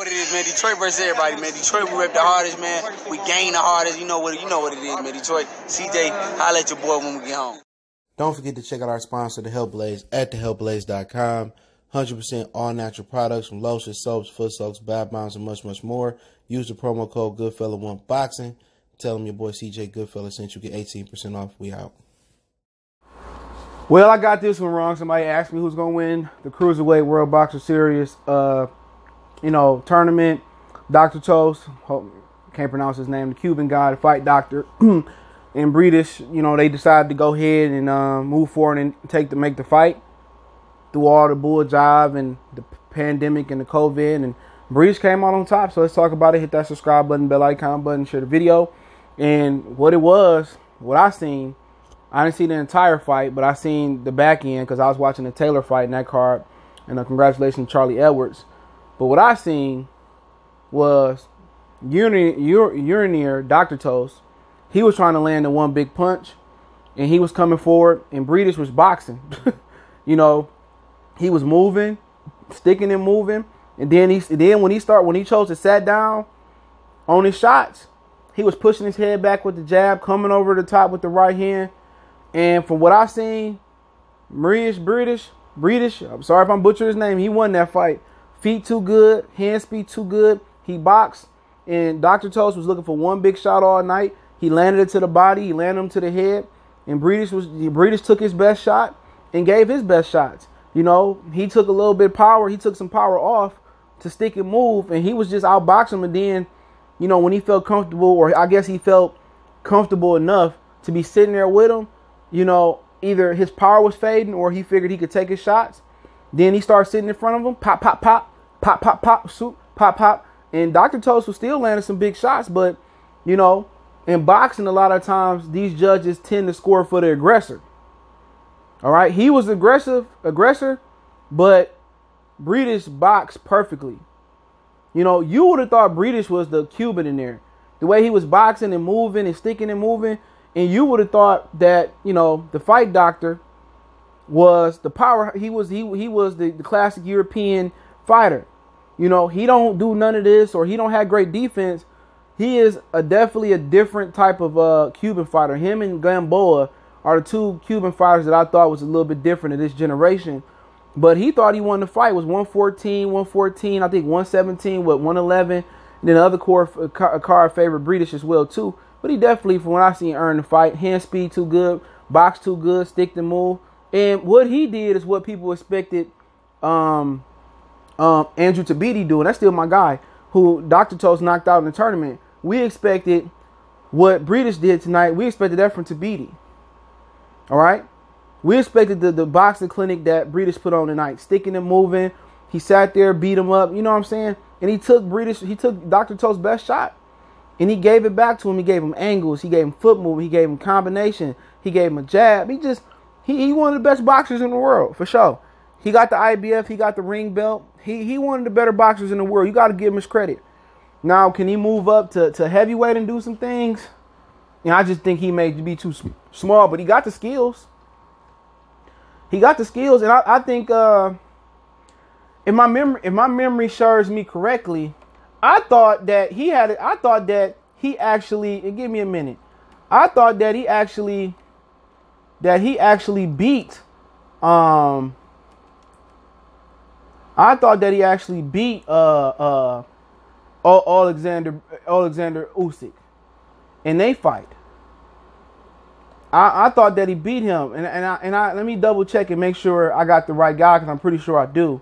What it is, man? Detroit versus everybody, man. Detroit, we rep the hardest, man. We gain the hardest. You know what? You know what it is, man. Detroit, CJ, holla at your boy when we get home. Don't forget to check out our sponsor, The Health Blaze, at thehealthblaze.com. 100% all natural products from lotions, soaps, foot soaks, bath bombs, and much, much more. Use the promo code Goodfella1Boxing. Tell them your boy CJ Goodfella sent you get 18% off. We out. Well, I got this one wrong. Somebody asked me who's gonna win the Cruiserweight World Boxer Series. Uh, you know, tournament. Dr. Toast, can't pronounce his name, the Cuban guy, the fight doctor, and British, you know, they decided to go ahead and uh, move forward and take to make the fight through all the bull jive and the pandemic and the COVID. And Breeze came out on top. So let's talk about it. Hit that subscribe button, bell icon button, share the video. And what it was, what I seen, I didn't see the entire fight, but I seen the back end because I was watching the Taylor fight in that card. And uh, congratulations, Charlie Edwards. But what I seen was Uranier, Dr. Toast. He was trying to land the one big punch, and he was coming forward, and Breedish was boxing. you know, he was moving, sticking and moving, and then he then when he start when he chose to sat down on his shots, he was pushing his head back with the jab, coming over the top with the right hand, and from what I seen, Mairis British, British, I'm sorry if I'm butchering his name, he won that fight. Feet too good, hand speed too good. He boxed, and Dr. Toast was looking for one big shot all night. He landed it to the body, he landed him to the head, and Breedish was Breedish took his best shot and gave his best shots. You know, he took a little bit power, he took some power off to stick and move, and he was just outboxing him. And then, you know, when he felt comfortable, or I guess he felt comfortable enough to be sitting there with him, you know, either his power was fading or he figured he could take his shots. Then he started sitting in front of him, pop, pop, pop, pop, pop, pop, soup, pop, pop. And Dr. Toast was still landing some big shots, but you know, in boxing, a lot of times these judges tend to score for the aggressor. All right, he was aggressive, aggressor, but British boxed perfectly. You know, you would have thought British was the Cuban in there, the way he was boxing and moving and sticking and moving, and you would have thought that you know the fight doctor was the power. He was he he was the, the classic European fighter. You know, he don't do none of this or he don't have great defense. He is a definitely a different type of uh, Cuban fighter. Him and Gamboa are the two Cuban fighters that I thought was a little bit different in this generation. But he thought he won the fight. It was 114, 114, I think 117 with 111. And then the other core, card favorite British as well too. But he definitely, from what I seen, earned the fight. Hand speed too good, box too good, stick to move. And what he did is what people expected um, um, Andrew Tabiti doing. That's still my guy who Dr. Toast knocked out in the tournament. We expected what British did tonight. We expected that from Tabiti. All right. We expected the, the boxing clinic that British put on tonight, sticking and moving. He sat there, beat him up. You know what I'm saying? And he took British. He took Dr. Toast's best shot, and he gave it back to him. He gave him angles. He gave him foot movement. He gave him combination. He gave him a jab. He just he he one of the best boxers in the world for sure. He got the IBF. He got the ring belt. He he one of the better boxers in the world. You got to give him his credit. Now, can he move up to, to heavyweight and do some things? You know, I just think he may be too small, but he got the skills. He got the skills, and I, I think uh, if my memory if my memory serves me correctly, I thought that he had it. I thought that he actually give me a minute. I thought that he actually that he actually beat um I thought that he actually beat uh uh Alexander Alexander Usyk, and they fight. I, I thought that he beat him, and and I and I let me double check and make sure I got the right guy because I'm pretty sure I do.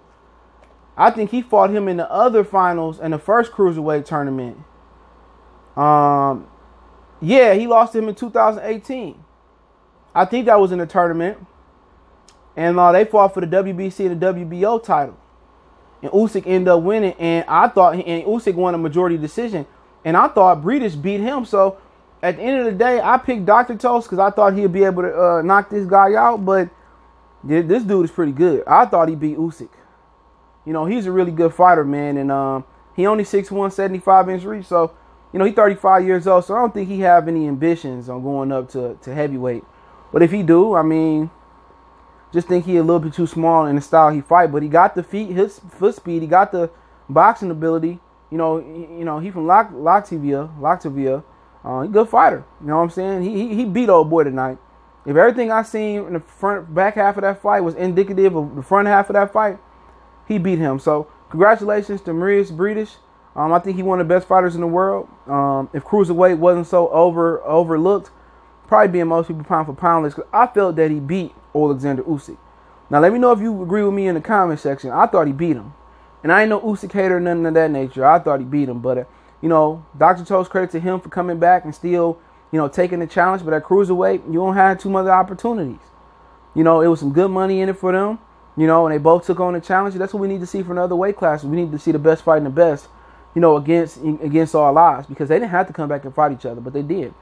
I think he fought him in the other finals in the first cruiserweight tournament. Um, yeah, he lost him in 2018. I think that was in the tournament, and uh, they fought for the WBC and the WBO title and Usyk ended up winning. And I thought, and Usyk won a majority decision, and I thought British beat him. So at the end of the day, I picked Dr. Toast because I thought he'd be able to uh, knock this guy out. But this dude is pretty good. I thought he beat Usyk. You know, he's a really good fighter, man, and um, he only 6'1", 75 inch reach. So you know, he's 35 years old, so I don't think he have any ambitions on going up to, to heavyweight. But if he do, I mean, just think he a little bit too small in the style he fight, but he got the feet, his foot speed, he got the boxing ability. You know, you know he from Lock Latvia, Latvia. Uh, good fighter. You know what I'm saying? He, he he beat old boy tonight. If everything I seen in the front back half of that fight was indicative of the front half of that fight, he beat him. So congratulations to Mairis Briedis. Um, I think he one of the best fighters in the world. Um, if cruiserweight wasn't so over overlooked, probably being most people pound for pound list. Cause I felt that he beat Alexander Usyk. Now let me know if you agree with me in the comment section. I thought he beat him, and I ain't no Usyk hater, or nothing of that nature. I thought he beat him, but uh, you know, Dr. Toast credit to him for coming back and still, you know, taking the challenge. But at cruiserweight, you don't have too many opportunities. You know, it was some good money in it for them. You know, and they both took on the challenge. That's what we need to see for another weight class. We need to see the best fighting the best. You know, against against all odds because they didn't have to come back and fight each other, but they did.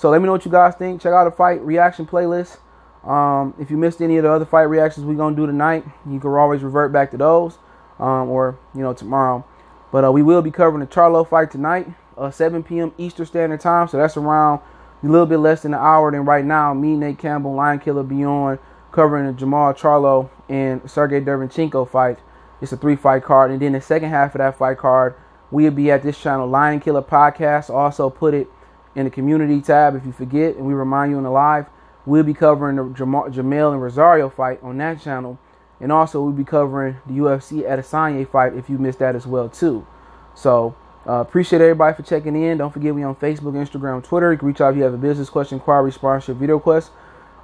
So let me know what you guys think. Check out the fight reaction playlist. Um, if you missed any of the other fight reactions we're gonna do tonight, you can always revert back to those, um, or you know tomorrow. But uh, we will be covering the Charlo fight tonight, uh, 7 p.m. Eastern Standard Time. So that's around a little bit less than an hour than right now. Me, Nate Campbell, Lion Killer Beyond, covering the Jermall Charlo and Sergey Derevyanchenko fight. It's a three-fight card, and then the second half of that fight card, we'll be at this channel, Lion Killer Podcast. Also put it in the community tab if you forget, and we remind you in the live. We'll be covering the Jermell and Rosario fight on that channel. And also, we'll be covering the UFC Adesanya fight if you missed that as well, too. So, uh, appreciate everybody for checking in. Don't forget, we on Facebook, Instagram, Twitter. You can reach out if you have a business question, inquiry, sponsorship, video quest.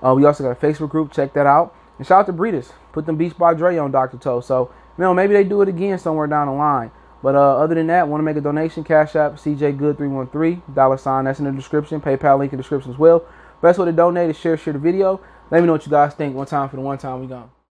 Uh, we also got a Facebook group. Check that out. And shout out to Briedis. Put them Beats by Dre on Dr. Toe. So, you know, maybe they do it again somewhere down the line. But uh, other than that, want to make a donation, Cash App, CJ Good 313 dollar sign. That's in the description. PayPal link in the description as well. Best way to donate is share, share the video. Let me know what you guys think. One time for the one time we gone.